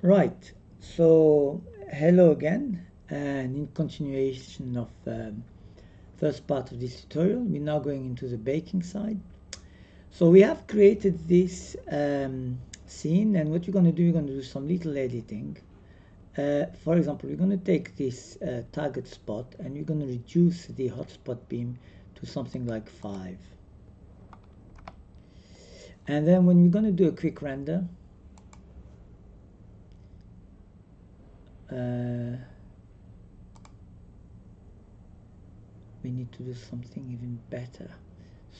Right, so hello again, and in continuation of um, first part of this tutorial, we're now going into the baking side. So we have created this um, scene, and what we're going to do, we're going to do some little editing. Uh, for example, we're going to take this uh, target spot, and we're going to reduce the hotspot beam to something like 5. And then when we're going to do a quick render, uh, we need to do something even better.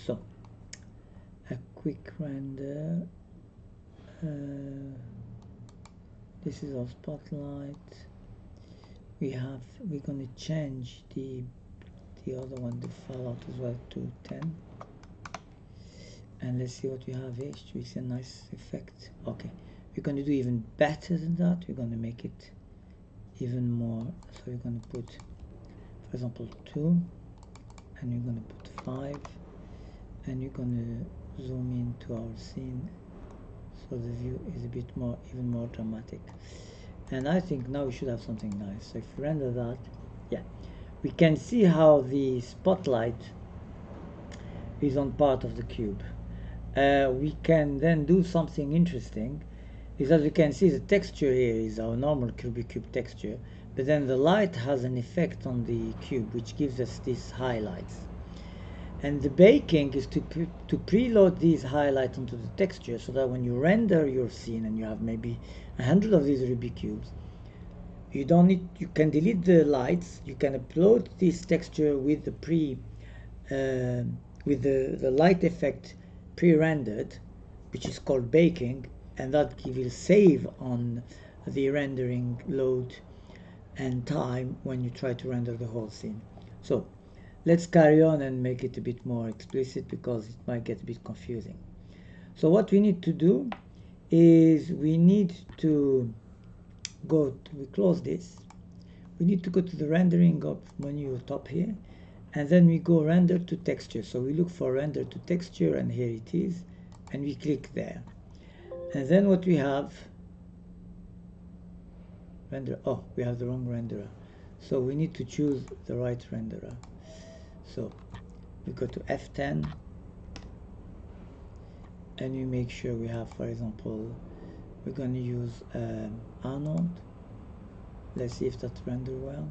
So a quick render. Uh, this is our spotlight. We have we're going to change the the other one the falloff as well to 10 and let's see what we have here. See a nice effect. Okay we're going to do even better than that. We're going to make it even more. So we're going to put for example 2 and you're going to put 5 and you're going to zoom into our scene. So the view is a bit more even more dramatic. And I think now we should have something nice. So if we render that yeah. We can see how the spotlight is on part of the cube. Uh, we can then do something interesting is as you can see the texture here is our normal cubic cube texture but then the light has an effect on the cube which gives us these highlights. And the baking is to, pre to preload these highlights onto the texture so that when you render your scene and you have maybe a hundred of these Rubik cubes you don't need you can delete the lights you can upload this texture with the pre uh, with the, the light effect pre-rendered which is called baking and that will save on the rendering load and time when you try to render the whole scene. So let's carry on and make it a bit more explicit because it might get a bit confusing. So what we need to do is we need to go to, we close this we need to go to the rendering of menu top here and then we go render to texture so we look for render to texture and here it is and we click there and then what we have? Render oh we have the wrong renderer. So we need to choose the right renderer. So we go to F10 and we make sure we have for example we're going to use um, Arnold. Let's see if that render well.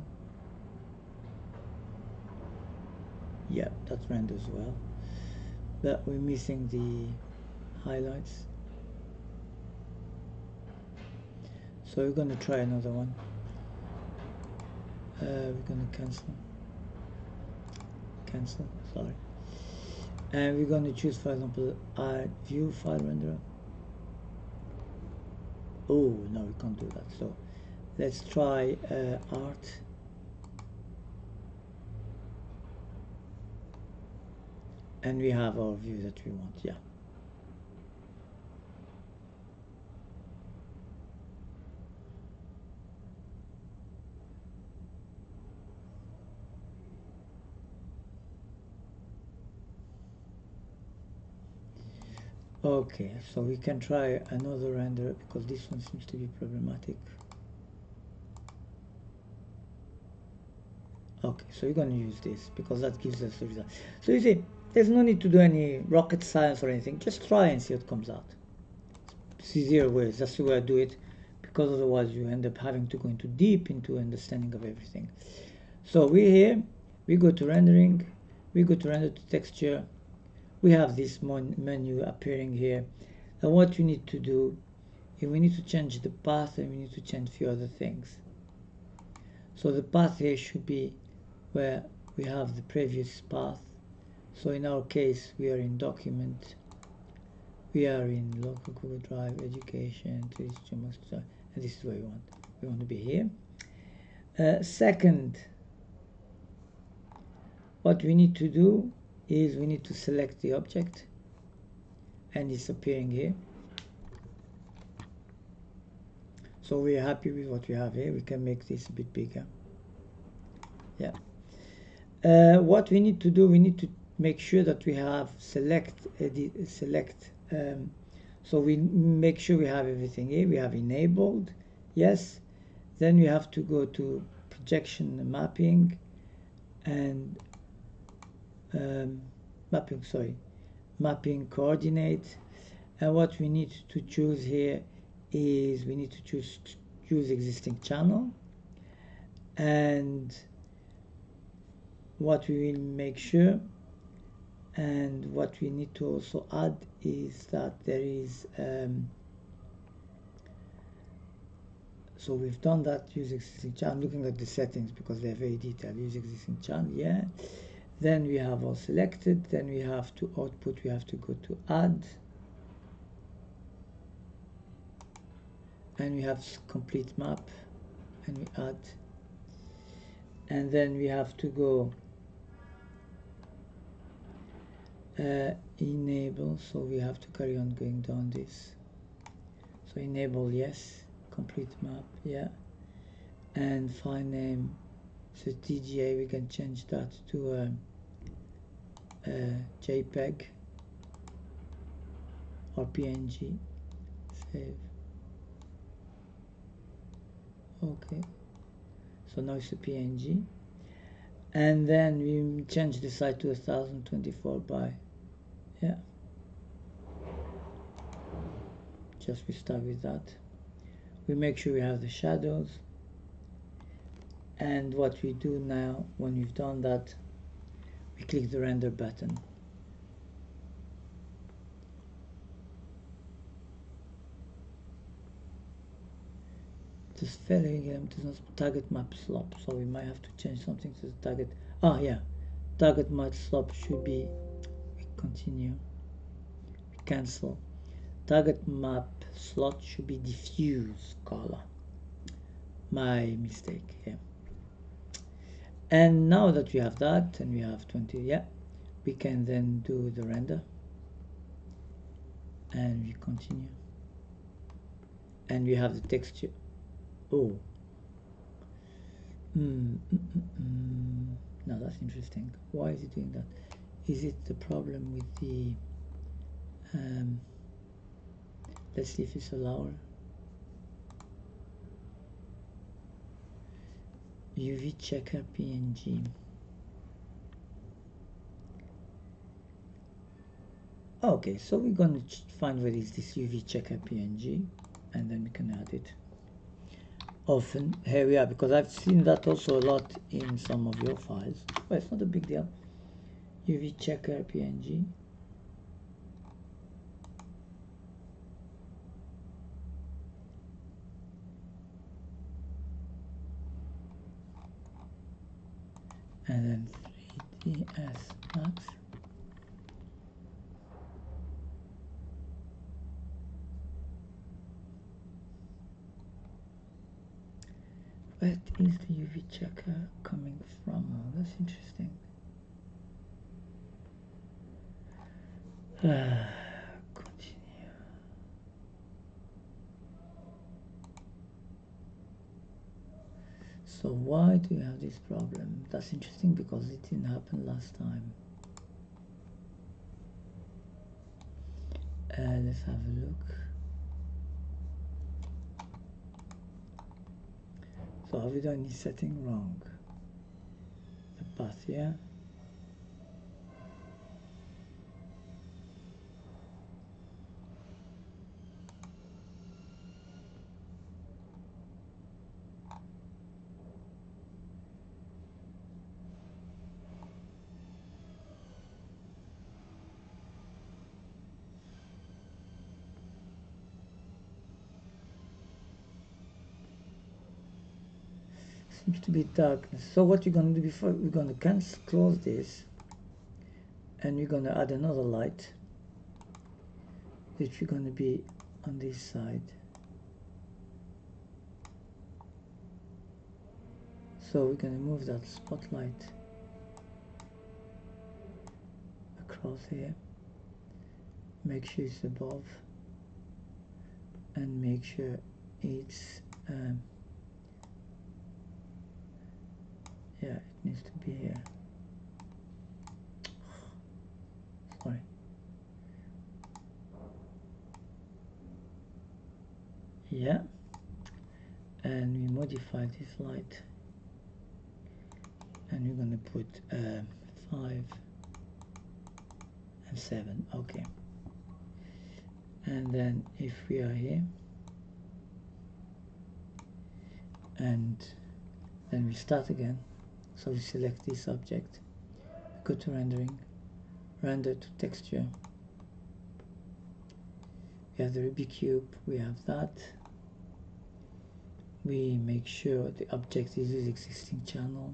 Yeah that renders well. But we're missing the highlights so we're going to try another one. Uh, we're going to cancel. Cancel sorry. And we're going to choose for example a VUE File renderer. Oh no we can't do that. So let's try uh, ART. And we have our view that we want yeah Okay, so we can try another render because this one seems to be problematic. Okay, so we're going to use this because that gives us the result. So you see, there's no need to do any rocket science or anything. Just try and see what comes out. It's easier ways. That's the way I do it because otherwise you end up having to go into deep into understanding of everything. So we're here, we go to rendering, we go to render to texture, we have this menu appearing here. And what you need to do is we need to change the path and we need to change a few other things. So the path here should be where we have the previous path. So in our case we are in document. We are in local Google Drive education and this is where we want we want to be here. Uh, second what we need to do is we need to select the object and it's appearing here. So we're happy with what we have here. We can make this a bit bigger. Yeah. Uh, what we need to do we need to make sure that we have select uh, select um, so we make sure we have everything here. We have enabled yes. Then we have to go to projection mapping and um, mapping sorry mapping coordinate. And what we need to choose here is we need to choose choose existing channel. And what we will make sure and what we need to also add is that there is um, so we've done that use existing channel. I'm looking at the settings because they're very detailed. Use existing channel yeah then we have all selected then we have to output we have to go to add. And we have complete map and we add. And then we have to go uh, enable so we have to carry on going down this. So enable yes complete map yeah. And file name so TGA we can change that to a, um, a JPEG or PNG save. Okay. So now it's a PNG and then we change the size to 1024 by yeah. Just we start with that. We make sure we have the shadows and what we do now when we've done that we click the render button. This failing um, does not target map slot so we might have to change something to the target. Ah yeah. Target map slot should be we continue. We cancel. Target map slot should be diffuse color. My mistake yeah and now that we have that and we have 20 yeah we can then do the render. And we continue. And we have the texture. Oh. Mm, mm, mm, now that's interesting. Why is it doing that? Is it the problem with the um, let's see if it's allowed UV checker PNG okay so we're going to find what is this UV checker PNG and then we can add it. Often here we are because I've seen that also a lot in some of your files. Well, it's not a big deal. UV checker PNG and then 3ds max the UV checker coming from? Oh, that's interesting. Uh, continue. So why do you have this problem? That's interesting because it didn't happen last time. Uh, let's have a look. So have we done any setting wrong? The path, yeah? Seems to be darkness so what you're going to do before we're going to cancel close this and we're going to add another light which we're going to be on this side. So we're going to move that spotlight across here. Make sure it's above and make sure it's um, yeah it needs to be here sorry. Yeah. And we modify this light. And we're going to put uh, 5 and 7 okay. And then if we are here and then we start again so we select this object go to rendering render to texture. We have the Rubik cube we have that. We make sure the object is the existing channel.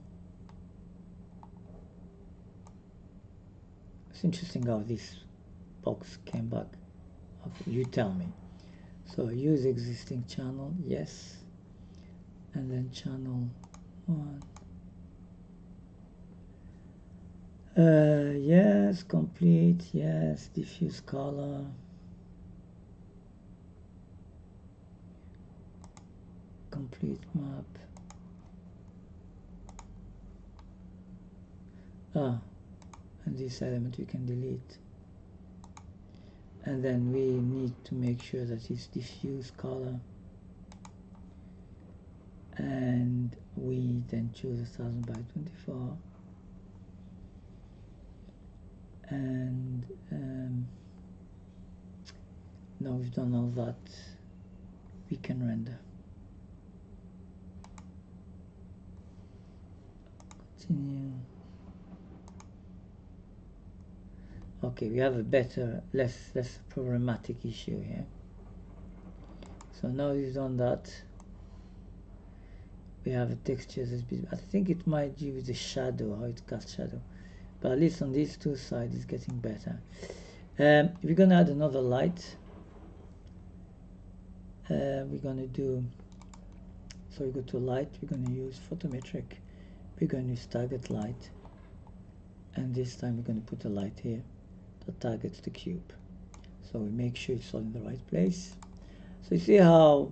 It's interesting how this box came back. You tell me. So use existing channel yes. And then channel 1 uh, yes complete yes diffuse color. Complete map. Ah and this element we can delete. And then we need to make sure that it's diffuse color. And we then choose a thousand by 24 and um, now we've done all that we can render. Continue. Okay we have a better less less problematic issue here. So now we've done that. We have a texture I think it might do with the shadow how it casts shadow but at least on these two sides it's getting better. Um, we're gonna add another light uh, we're gonna do so we go to light we're gonna use photometric we're going to use target light and this time we're going to put a light here that targets the cube. So we make sure it's all in the right place. So you see how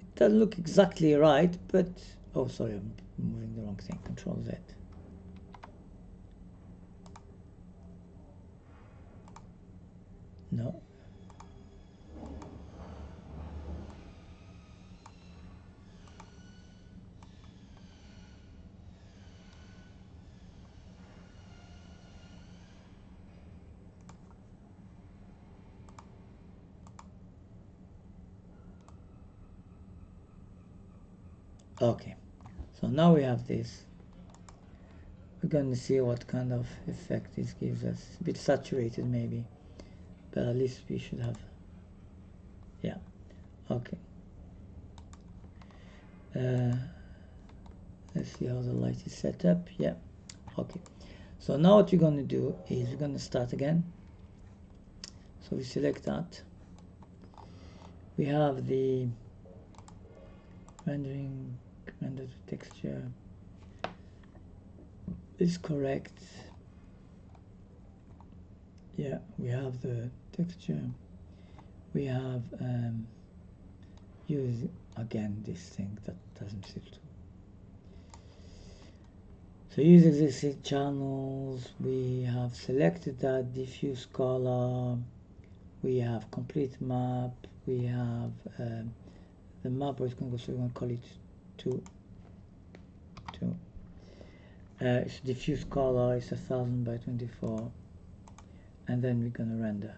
it doesn't look exactly right but oh sorry I'm moving the wrong thing control Z no. Okay. So now we have this. We're going to see what kind of effect this gives us. A bit saturated maybe but at least we should have. Yeah. Okay. Uh, let's see how the light is set up. Yeah. Okay. So now what we're going to do is we're going to start again. So we select that. We have the rendering render texture. Is correct yeah we have the texture. We have um, use again this thing that doesn't fit to. So use existing channels we have selected that diffuse color. We have complete map. We have um, the map going to go so we're going to call it 2 2 uh, it's diffuse color it's a thousand by 24 and then we're going to render.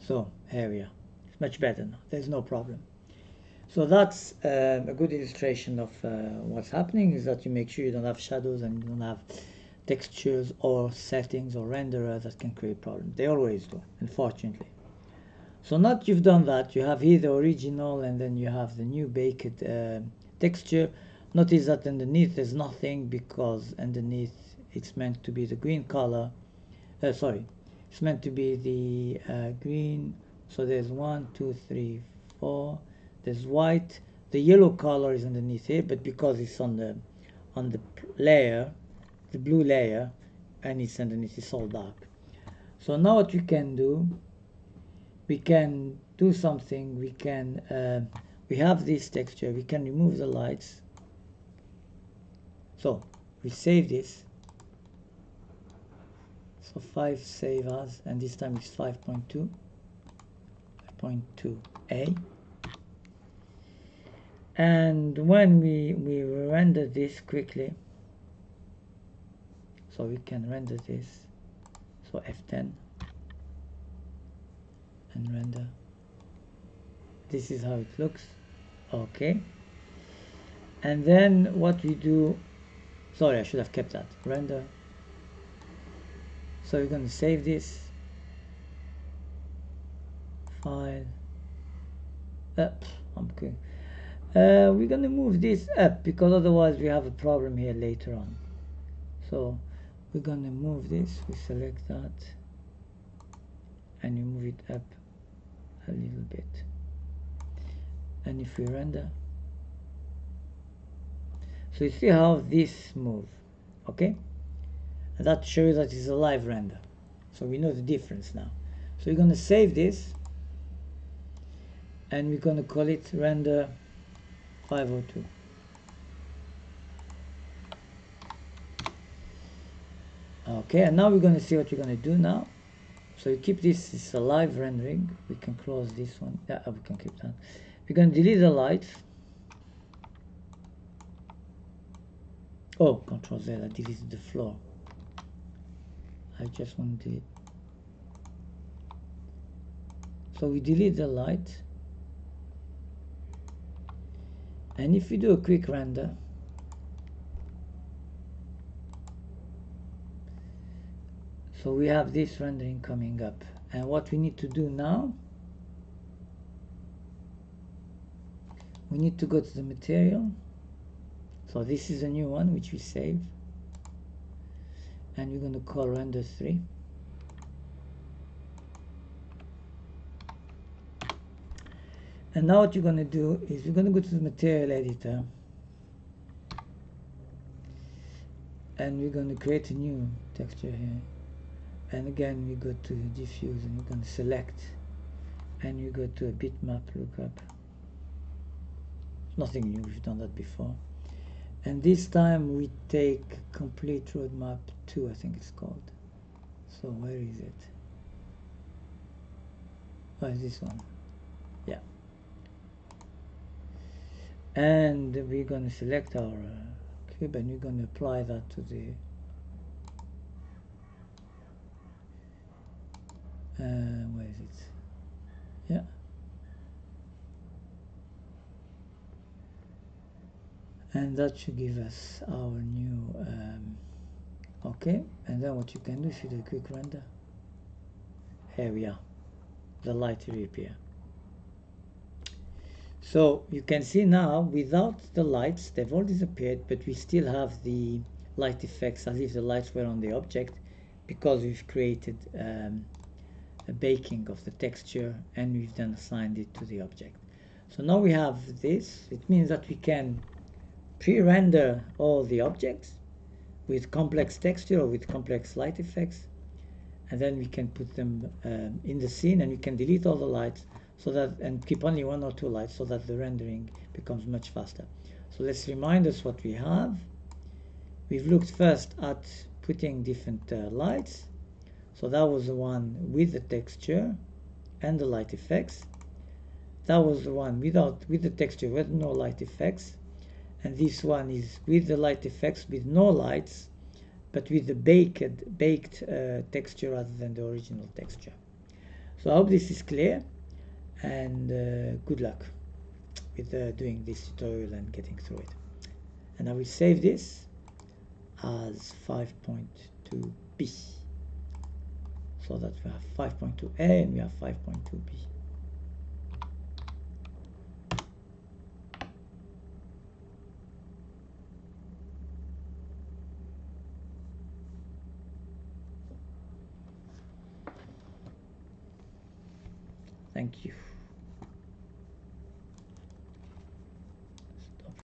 So area. It's much better now. There's no problem. So that's uh, a good illustration of uh, what's happening is that you make sure you don't have shadows and you don't have textures or settings or renderer that can create problems. They always do unfortunately. So now you've done that, you have here the original and then you have the new baked uh, texture. Notice that underneath there's nothing because underneath it's meant to be the green color. Uh, sorry, it's meant to be the uh, green. So there's one, two, three, four. There's white. The yellow color is underneath here, but because it's on the on the layer, the blue layer, and it's underneath, it's all dark. So now what we can do we can do something we can uh, we have this texture we can remove the lights so we save this. So 5 save as and this time it's 5.2 5.2a and when we we render this quickly so we can render this. So F10 and render. This is how it looks. Okay. And then what we do sorry I should have kept that. Render. So we're going to save this file. Up. Okay uh, we're going to move this up because otherwise we have a problem here later on. So we're going to move this. We select that. And you move it up a little bit. And if we render so you see how this move okay? And that shows that it's a live render. So we know the difference now. So we're going to save this and we're going to call it render 502 okay and now we're going to see what we're going to do now. So you keep this it's a live rendering. We can close this one. Yeah we can keep that. We're going to delete the light oh control Z I deleted the floor. I just want to so we delete the light. And if we do a quick render so we have this rendering coming up. And what we need to do now we need to go to the material so this is a new one which we save. And we're going to call render 3 and now what you're going to do is we're going to go to the material editor. And we're going to create a new texture here. And again we go to diffuse and we're going to select. And you go to a bitmap lookup. Nothing new we've done that before and this time we take complete roadmap 2 I think it's called. So where is it? Oh is this one. Yeah. And we're going to select our uh, cube and we're going to apply that to the uh, where is it? Yeah and that should give us our new um, okay. And then what you can do if you do a quick render. Here we are. The light will appear so you can see now without the lights they've all disappeared but we still have the light effects as if the lights were on the object because we've created um, a baking of the texture and we've then assigned it to the object. So now we have this. It means that we can pre-render all the objects with complex texture or with complex light effects and then we can put them um, in the scene and we can delete all the lights so that and keep only one or two lights so that the rendering becomes much faster. So let's remind us what we have. We've looked first at putting different uh, lights. So that was the one with the texture and the light effects. That was the one without with the texture with no light effects and this one is with the light effects with no lights but with the baked baked uh, texture rather than the original texture. So I hope this is clear and uh, good luck with uh, doing this tutorial and getting through it. And I will save this as 5.2b so that we have 5.2a and we have 5.2b Thank you.